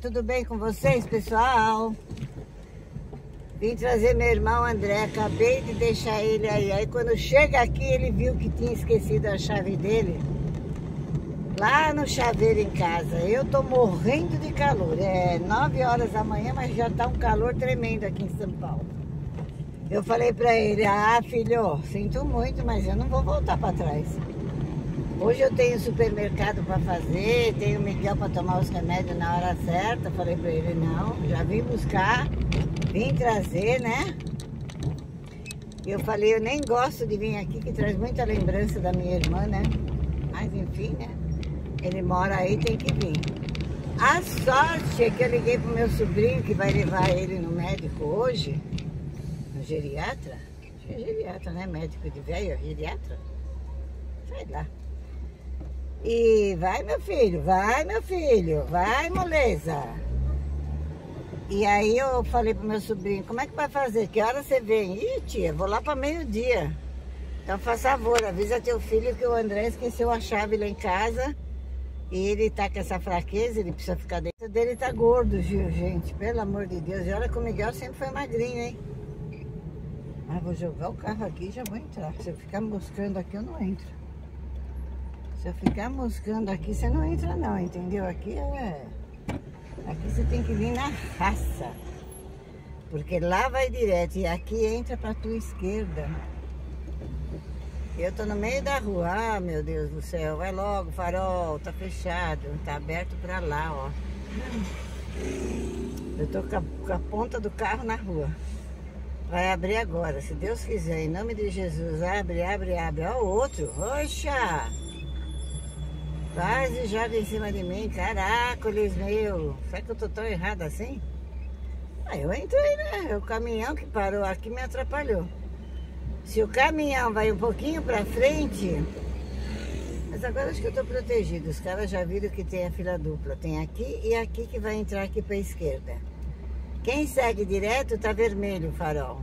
Tudo bem com vocês, pessoal? Vim trazer meu irmão André, acabei de deixar ele aí. Aí quando chega aqui, ele viu que tinha esquecido a chave dele lá no chaveiro em casa. Eu tô morrendo de calor. É 9 horas da manhã, mas já tá um calor tremendo aqui em São Paulo. Eu falei pra ele, ah filho, sinto muito, mas eu não vou voltar pra trás. Hoje eu tenho supermercado para fazer, tenho Miguel para tomar os remédios na hora certa. Falei para ele, não, já vim buscar, vim trazer, né? Eu falei, eu nem gosto de vir aqui, que traz muita lembrança da minha irmã, né? Mas enfim, né? Ele mora aí, tem que vir. A sorte é que eu liguei pro meu sobrinho, que vai levar ele no médico hoje, no geriatra. É geriatra, né? Médico de velho, geriatra. Sei lá. E vai, meu filho, vai, meu filho, vai, moleza. E aí eu falei pro meu sobrinho, como é que vai fazer? Que hora você vem? Ih, tia, vou lá para meio-dia. Então, faz favor, avisa teu filho que o André esqueceu a chave lá em casa. E ele tá com essa fraqueza, ele precisa ficar dentro dele, tá gordo, viu, gente? Pelo amor de Deus. E olha que o Miguel sempre foi magrinho, hein? Mas vou jogar o carro aqui e já vou entrar. Se eu ficar buscando aqui, eu não entro. Se eu ficar moscando aqui, você não entra não, entendeu? Aqui é... Aqui você tem que vir na raça. Porque lá vai direto e aqui entra pra tua esquerda. Eu tô no meio da rua. Ah, meu Deus do céu. Vai logo, farol. Tá fechado. Tá aberto pra lá, ó. Eu tô com a, com a ponta do carro na rua. Vai abrir agora, se Deus quiser. Em nome de Jesus. Abre, abre, abre. Ó o outro. Quase joga em cima de mim. Caracoles, meu. Será que eu tô tão errado assim? Aí eu entrei, né? O caminhão que parou aqui me atrapalhou. Se o caminhão vai um pouquinho pra frente... Mas agora acho que eu tô protegido. Os caras já viram que tem a fila dupla. Tem aqui e aqui que vai entrar aqui pra esquerda. Quem segue direto tá vermelho o farol.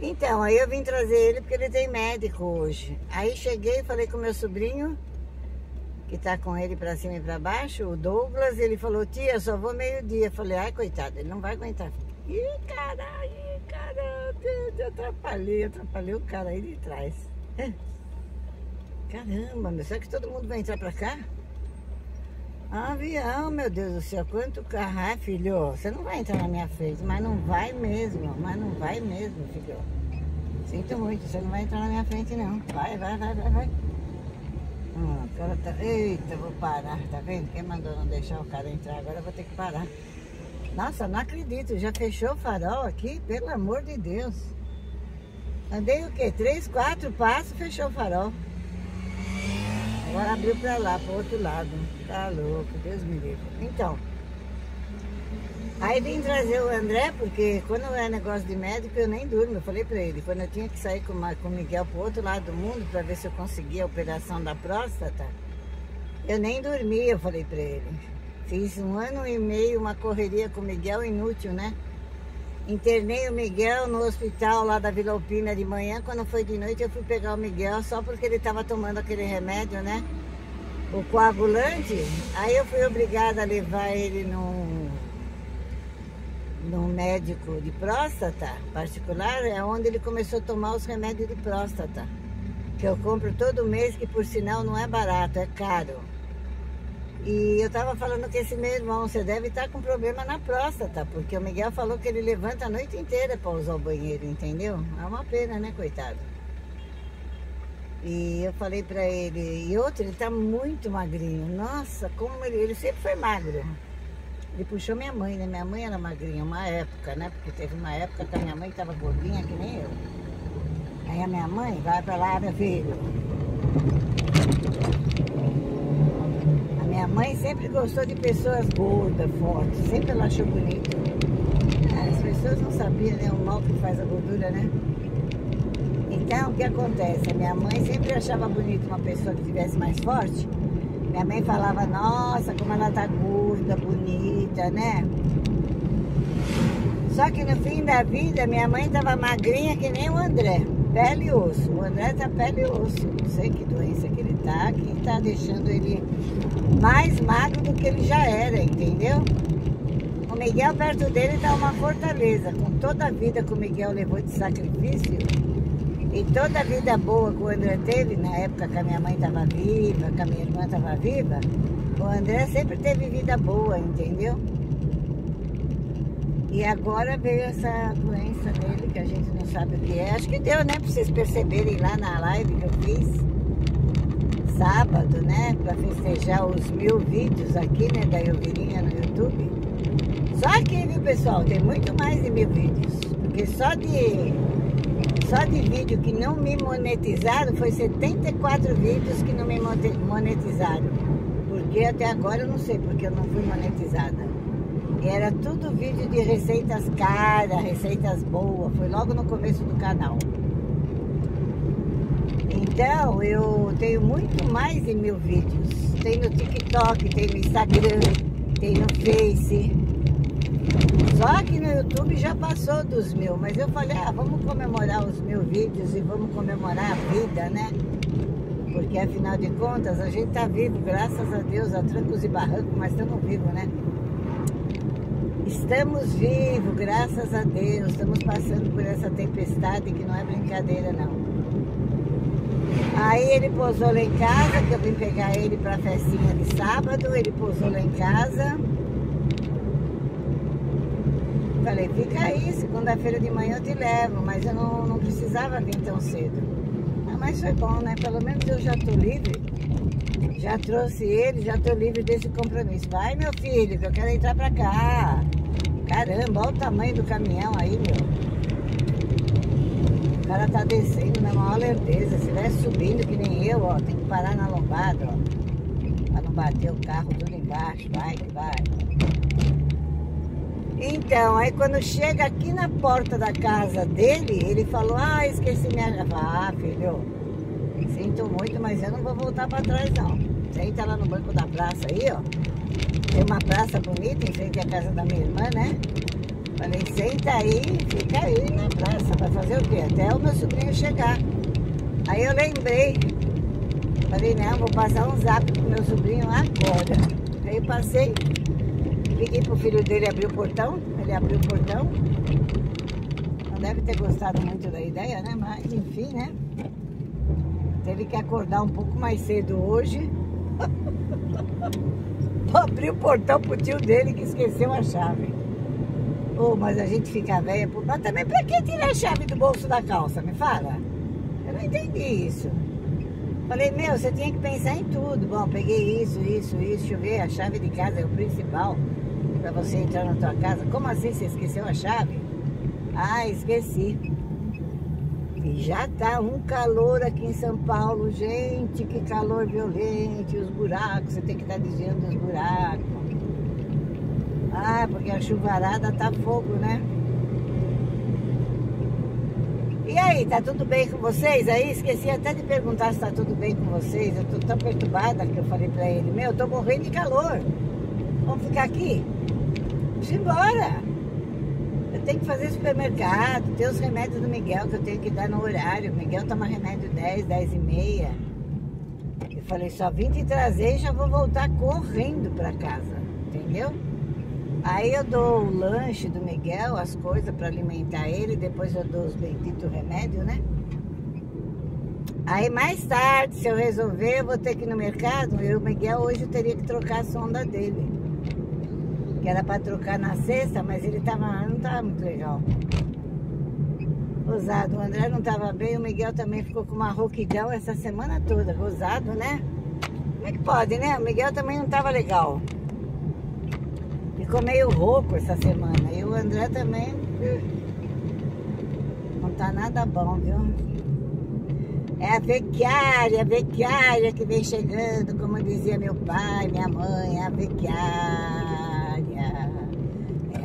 Então, aí eu vim trazer ele porque ele tem médico hoje. Aí cheguei falei com meu sobrinho que tá com ele pra cima e pra baixo, o Douglas, ele falou, tia, só vou meio-dia. Falei, ai, coitado, ele não vai aguentar. Ih, caralho, caramba, eu atrapalhei, atrapalhei o cara aí de trás. É. Caramba, meu, será que todo mundo vai entrar pra cá? Avião, meu Deus do céu, quanto carro, ah, filho, você não vai entrar na minha frente, mas não vai mesmo, mas não vai mesmo, filho. Sinto muito, você não vai entrar na minha frente não. Vai, vai, vai, vai, vai. Tá... Eita, vou parar, tá vendo? Quem mandou não deixar o cara entrar, agora eu vou ter que parar. Nossa, não acredito, já fechou o farol aqui? Pelo amor de Deus. Andei o quê? Três, quatro passos, fechou o farol. Agora abriu pra lá, pro outro lado. Tá louco, Deus me livre. Então, Aí vim trazer o André, porque quando é negócio de médico eu nem durmo. Eu falei pra ele, quando eu tinha que sair com, o Miguel pro outro lado do mundo pra ver se eu conseguia a operação da próstata, eu nem dormia, eu falei pra ele. Fiz um ano e meio uma correria com o Miguel inútil, né? Internei o Miguel no hospital lá da Vila Alpina de manhã. Quando foi de noite eu fui pegar o Miguel só porque ele estava tomando aquele remédio, né? O coagulante. Aí eu fui obrigada a levar ele num num médico de próstata particular, é onde ele começou a tomar os remédios de próstata. Que eu compro todo mês, que por sinal não é barato, é caro. E eu tava falando com esse meu irmão, você deve estar tá com problema na próstata, porque o Miguel falou que ele levanta a noite inteira para usar o banheiro, entendeu? É uma pena, né, coitado? E eu falei pra ele, e outro, ele tá muito magrinho. Nossa, como ele, ele sempre foi magro. Ele puxou minha mãe, né? Minha mãe era magrinha uma época, né? Porque teve uma época que a minha mãe estava gordinha que nem eu. Aí a minha mãe, vai pra lá, meu filho. A minha mãe sempre gostou de pessoas gordas, fortes. Sempre ela achou bonito. As pessoas não sabiam né, o mal que faz a gordura, né? Então, o que acontece? A minha mãe sempre achava bonito uma pessoa que tivesse mais forte minha mãe falava, nossa, como ela tá gorda, bonita, né? Só que no fim da vida, minha mãe tava magrinha que nem o André. Pele e osso. O André tá pele e osso. Não sei que doença que ele tá, que tá deixando ele mais magro do que ele já era, entendeu? Miguel perto dele está uma fortaleza. Com toda a vida que o Miguel levou de sacrifício e toda a vida boa que o André teve, na época que a minha mãe estava viva, que a minha irmã estava viva, o André sempre teve vida boa, entendeu? E agora veio essa doença dele que a gente não sabe o que é. Acho que deu, né? Pra vocês perceberem lá na live que eu fiz sábado, né? Pra festejar os mil vídeos aqui, né? Da Elvirinha no YouTube. Só aqui, viu, pessoal? Tem muito mais de mil vídeos. Porque só de, só de vídeo que não me monetizaram foi 74 vídeos que não me monetizaram. Porque até agora eu não sei porque eu não fui monetizada. Era tudo vídeo de receitas caras, receitas boas. Foi logo no começo do canal. Então, eu tenho muito mais de mil vídeos. Tem no TikTok, tem no Instagram, tem no Face. Só que no YouTube já passou dos mil. Mas eu falei, ah, vamos comemorar os mil vídeos e vamos comemorar a vida, né? Porque afinal de contas, a gente tá vivo, graças a Deus, a trancos e barrancos, mas estamos vivos, né? Estamos vivos, graças a Deus. Estamos passando por essa tempestade que não é brincadeira, não. Aí ele pousou lá em casa, que eu vim pegar ele para a festinha de sábado. Ele pousou lá em casa. Falei, fica aí, segunda-feira de manhã eu te levo. Mas eu não, não precisava vir tão cedo. Mas foi bom, né? Pelo menos eu já tô livre. Já trouxe ele, já tô livre desse compromisso. Vai, meu filho, que eu quero entrar pra cá. Caramba, olha o tamanho do caminhão aí, meu. O cara tá descendo na maior lerdeza. Se estivesse subindo que nem eu, ó, tem que parar na lombada, ó. Pra não bater o carro tudo embaixo. Vai que vai. Então, aí quando chega aqui na porta da casa dele, ele falou, ah, esqueci minha... Ah, filho, sinto muito, mas eu não vou voltar pra trás, não. Senta lá no banco da praça aí, ó. Tem uma praça bonita em frente à casa da minha irmã, né? Falei, senta aí, fica aí na praça. Vai fazer o quê? Até o meu sobrinho chegar. Aí eu lembrei. Falei, não, vou passar um zap pro meu sobrinho agora. Aí passei, pedi pro filho dele abrir o portão. Ele abriu o portão. Não deve ter gostado muito da ideia, né? Mas enfim, né? Teve que acordar um pouco mais cedo hoje. abrir o portão pro tio dele que esqueceu a chave. Oh, mas a gente fica velha. Mas também pra que tirar a chave do bolso da calça? Me fala. Eu não entendi isso. Falei, meu, você tinha que pensar em tudo. Bom, peguei isso, isso, isso. Deixa eu ver, a chave de casa é o principal pra você entrar na tua casa. Como assim você esqueceu a chave? Ah, esqueci. E já tá um calor aqui em São Paulo, gente, que calor violento, os buracos, você tem que estar desviando os buracos. Ah, porque a chuvarada tá fogo, né? E aí, tá tudo bem com vocês aí? Esqueci até de perguntar se tá tudo bem com vocês. Eu tô tão perturbada que eu falei pra ele, meu, eu tô morrendo de calor. Vamos ficar aqui? Vamos embora tenho que fazer supermercado, tem os remédios do Miguel que eu tenho que dar no horário. O Miguel toma remédio 10, 10 e meia. Eu falei, só vim te trazer e já vou voltar correndo para casa, entendeu? Aí eu dou o lanche do Miguel, as coisas para alimentar ele, depois eu dou os benditos remédios, né? Aí mais tarde, se eu resolver, eu vou ter que ir no mercado. Eu, o Miguel hoje eu teria que trocar a sonda dele que era para trocar na sexta, mas ele tava, não estava muito legal. Rosado, o André não estava bem, o Miguel também ficou com uma rouquidão essa semana toda, rosado, né? Como é que pode, né? O Miguel também não estava legal. Ficou meio rouco essa semana. E o André também não tá nada bom, viu? É a vecchiária, a vecchiária que vem chegando, como dizia meu pai, minha mãe, a vecchiária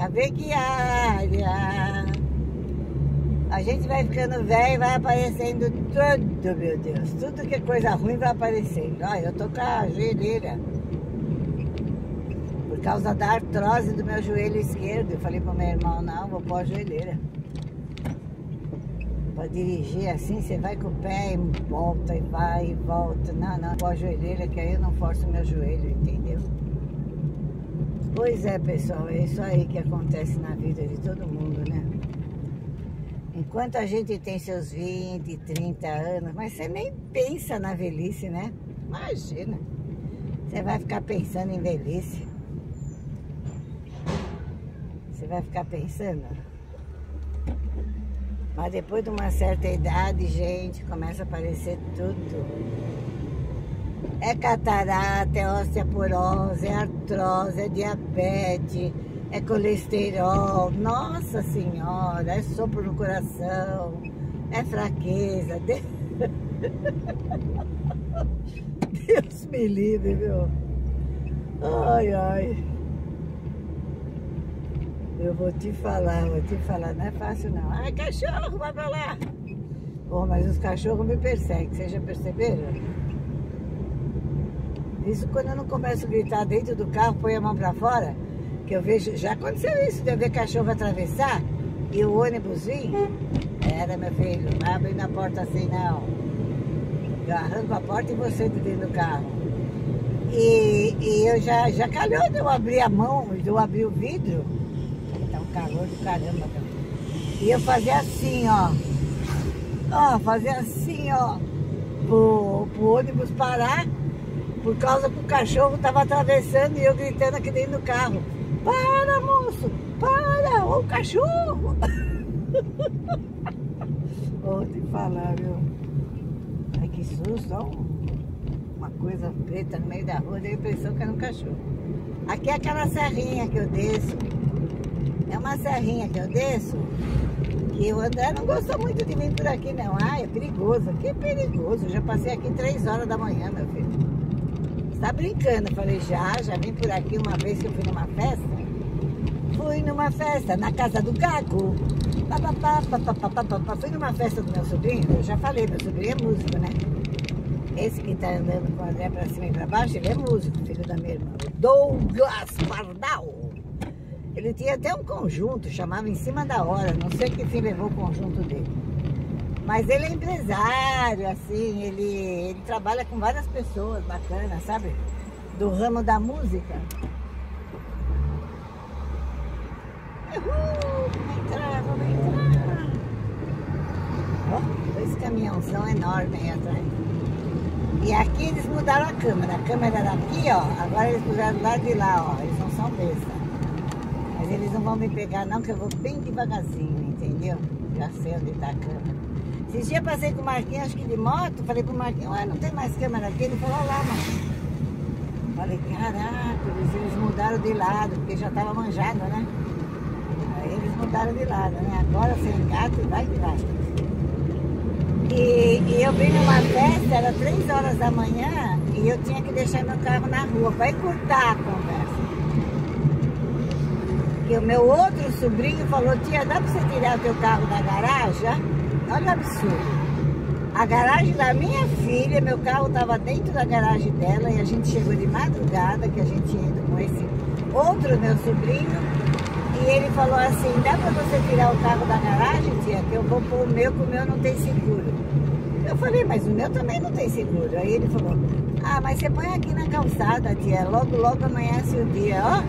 a veguiária. A gente vai ficando velho e vai aparecendo tudo, meu Deus. Tudo que é coisa ruim vai aparecendo. Olha, eu tô com a joelheira. Por causa da artrose do meu joelho esquerdo. Eu falei pro meu irmão, não, vou pôr a joelheira. Pra dirigir assim, você vai com o pé e volta e vai e volta. Não, não, pôr a joelheira que aí eu não forço meu joelho, entendeu? Pois é, pessoal, é isso aí que acontece na vida de todo mundo, né? Enquanto a gente tem seus 20, 30 anos, mas você nem pensa na velhice, né? Imagina. Você vai ficar pensando em velhice. Você vai ficar pensando. Mas depois de uma certa idade, gente, começa a aparecer tudo. É catarata, é osteoporose, é artrose, é diabetes, é colesterol. Nossa Senhora, é sopro no coração, é fraqueza. Deus me livre, viu? Ai, ai. Eu vou te falar, vou te falar, não é fácil não. Ai, cachorro, vai pra lá. Bom, mas os cachorros me perseguem, vocês já perceberam? Isso quando eu não começo a gritar dentro do carro, põe a mão pra fora, que eu vejo, já aconteceu isso, de eu ver cachorro atravessar e o ônibus vir. Era, meu filho, não abre na porta assim não. Eu arranco a porta e você de dentro do carro. E, e eu já, já calhou de eu abrir a mão, de eu abrir o vidro. Tá um calor do caramba. E eu fazia assim, ó. Ó, fazia assim, ó. Pro, pro ônibus parar por causa que o cachorro estava atravessando e eu gritando aqui dentro do carro. Para, moço! Para! o cachorro! Vou te falar, viu? Ai, que susto, ó. Uma coisa preta no meio da rua, dei a impressão que era um cachorro. Aqui é aquela serrinha que eu desço. É uma serrinha que eu desço. E o André não gostou muito de mim por aqui, não. Ai, é perigoso. Aqui é perigoso. Eu já passei aqui três horas da manhã, meu filho. Tá brincando? Eu falei, já, já vim por aqui uma vez que eu fui numa festa. Fui numa festa na casa do Gago. Fui numa festa do meu sobrinho, eu já falei, meu sobrinho é músico, né? Esse que tá andando com o André pra cima e pra baixo, ele é músico, filho da minha irmã. Douglas Pardal. Ele tinha até um conjunto, chamava Em Cima da Hora. Não sei que fim levou o conjunto dele. Mas ele é empresário, assim, ele, ele trabalha com várias pessoas bacanas, sabe? Do ramo da música. Uhul, vamos entrar, vamos entrar. Oh, esse caminhãozão enorme aí atrás. E aqui eles mudaram a câmera. A câmera era aqui, ó. Agora eles puseram do lado de lá, ó. Eles não são besta. Mas eles não vão me pegar não, que eu vou bem devagarzinho, entendeu? Já sei onde tá a câmera. Esses dias passei com o Marquinhos, acho que de moto, falei pro Marquinhos, ué, não tem mais câmera aqui? Ele falou, lá, mano. Falei, caraca, eles, mudaram de lado, porque já tava manjado, né? Aí eles mudaram de lado, né? Agora sem gato, vai que vai. E, e eu vim numa festa, era três horas da manhã, e eu tinha que deixar meu carro na rua, para encurtar a conversa. E o meu outro sobrinho falou, tia, dá para você tirar o teu carro da garagem? Olha o absurdo. A garagem da minha filha, meu carro estava dentro da garagem dela e a gente chegou de madrugada, que a gente ia indo com esse outro meu sobrinho. E ele falou assim, dá para você tirar o carro da garagem, tia, que eu vou pôr o meu, que o meu não tem seguro. Eu falei, mas o meu também não tem seguro. Aí ele falou, ah, mas você põe aqui na calçada, tia, logo, logo amanhece o dia, ó.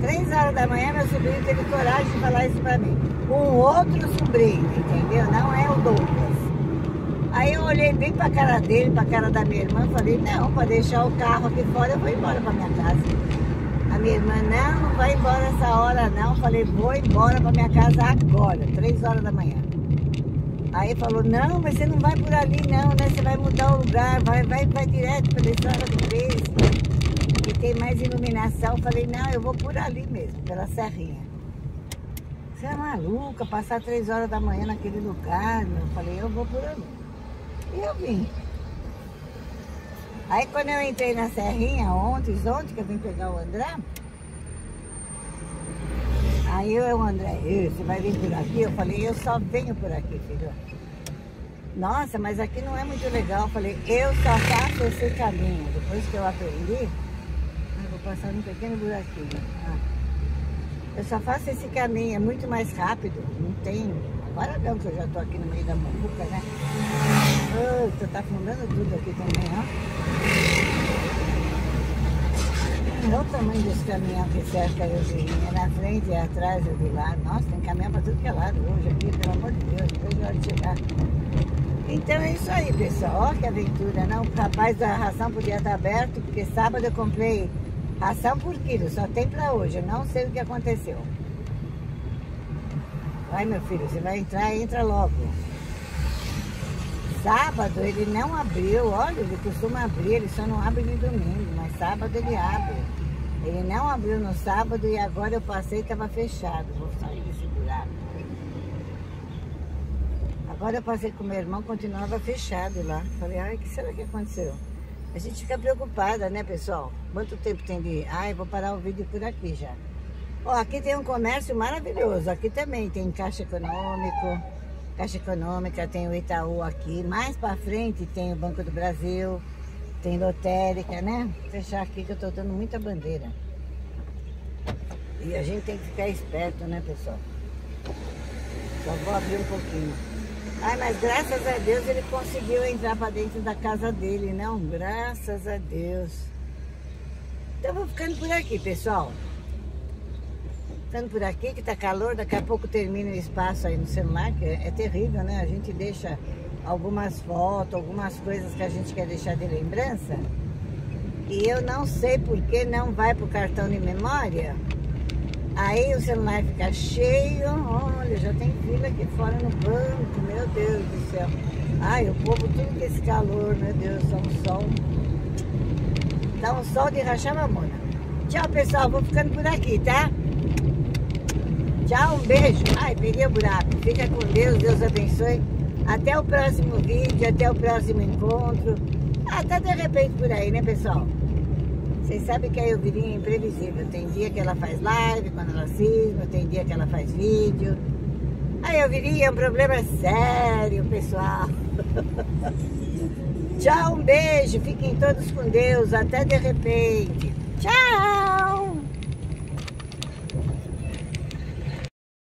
Três horas da manhã, meu sobrinho teve coragem de falar isso pra mim. Um outro sobrinho, entendeu? Não é o Douglas. Aí eu olhei bem pra cara dele, pra cara da minha irmã, falei, não, pra deixar o carro aqui fora, eu vou embora pra minha casa. A minha irmã, não, não vai embora essa hora não. Falei, vou embora pra minha casa agora, três horas da manhã. Aí falou, não, mas você não vai por ali não, né? Você vai mudar o lugar, vai, vai, vai direto pela estrada do 13 tem mais iluminação. Falei, não, eu vou por ali mesmo, pela serrinha. Você é maluca, passar três horas da manhã naquele lugar. Eu falei, eu vou por ali. E eu vim. Aí quando eu entrei na serrinha, ontem, ontem que eu vim pegar o André, aí eu, o André, você vai vir por aqui? Eu falei, eu só venho por aqui, filho. Nossa, mas aqui não é muito legal. Eu falei, eu só faço esse caminho. Depois que eu aprendi, passar um pequeno buraquinho. Ah. Eu só faço esse caminho, é muito mais rápido. Não tem. Agora não, que eu já tô aqui no meio da muvuca, né? Oh, tá fundando tudo aqui também, ó. Olha o tamanho desse caminhão que cerca eu vi. É na frente e atrás eu vi lá. Nossa, tem caminhão para tudo que é lado hoje aqui, pelo amor de Deus, depois é hora de chegar. Então é isso aí, pessoal. Olha que aventura, não? O rapaz da ração podia estar aberto, porque sábado eu comprei ração por quilo, só tem para hoje. Eu não sei o que aconteceu. Vai, meu filho, você vai entrar, entra logo. Sábado ele não abriu, olha, ele costuma abrir, ele só não abre no domingo, mas sábado ele abre. Ele não abriu no sábado e agora eu passei e estava fechado. Vou sair desse buraco. Agora eu passei com meu irmão, continuava fechado lá. Falei, ai, o que será que aconteceu? A gente fica preocupada, né, pessoal? Quanto tempo tem de... Ai, vou parar o vídeo por aqui já. Ó, aqui tem um comércio maravilhoso. Aqui também tem Caixa Econômico, Caixa Econômica, tem o Itaú aqui. Mais pra frente tem o Banco do Brasil, tem lotérica, né? Vou fechar aqui que eu tô dando muita bandeira. E a gente tem que ficar esperto, né, pessoal? Só vou abrir um pouquinho. Ai, mas graças a Deus ele conseguiu entrar para dentro da casa dele, não? Graças a Deus. Então vou ficando por aqui, pessoal. Ficando por aqui que tá calor, daqui a pouco termina o espaço aí no celular, que é, é terrível, né? A gente deixa algumas fotos, algumas coisas que a gente quer deixar de lembrança. E eu não sei por que não vai pro cartão de memória. Aí o celular fica cheio, olha, já tem fila aqui fora no banco, meu Deus do céu. Ai, o povo tudo com esse calor, meu Deus, tá um sol. Tá um sol de rachar mamona. Tchau, pessoal, vou ficando por aqui, tá? Tchau, um beijo. Ai, peguei o buraco. Fica com Deus, Deus abençoe. Até o próximo vídeo, até o próximo encontro. Até de repente por aí, né, pessoal? Vocês sabem que a Elvirinha é imprevisível. Tem dia que ela faz live quando ela cisma, tem dia que ela faz vídeo. A Elvirinha é um problema sério, pessoal. Tchau, um beijo. Fiquem todos com Deus. Até de repente. Tchau!